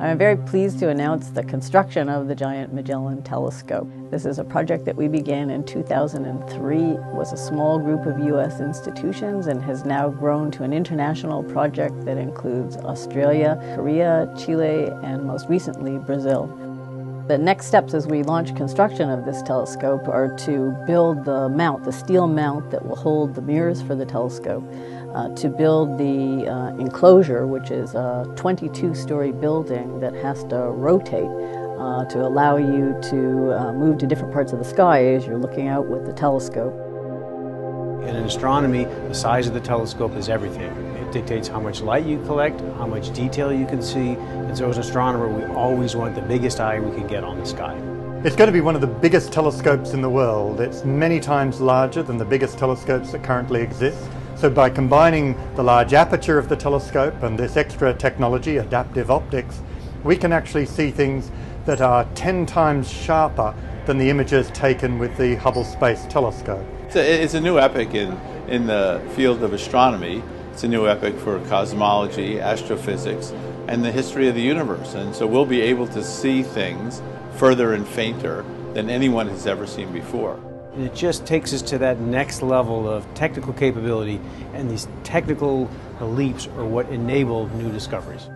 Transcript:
I'm very pleased to announce the construction of the Giant Magellan Telescope. This is a project that we began in 2003. It was a small group of U.S. institutions and has now grown to an international project that includes Australia, Korea, Chile, and most recently Brazil. The next steps as we launch construction of this telescope are to build the mount, the steel mount that will hold the mirrors for the telescope, uh, to build the uh, enclosure, which is a 22 story building that has to rotate uh, to allow you to uh, move to different parts of the sky as you're looking out with the telescope. In astronomy, the size of the telescope is everything. It dictates how much light you collect, how much detail you can see, and so as an astronomer, we always want the biggest eye we can get on the sky. It's going to be one of the biggest telescopes in the world. It's many times larger than the biggest telescopes that currently exist. So by combining the large aperture of the telescope and this extra technology, adaptive optics, we can actually see things that are 10 times sharper than the images taken with the Hubble Space Telescope. It's a, it's a new epoch in, in the field of astronomy. It's a new epoch for cosmology, astrophysics, and the history of the universe. And so we'll be able to see things further and fainter than anyone has ever seen before. And it just takes us to that next level of technical capability, and these technical leaps are what enable new discoveries.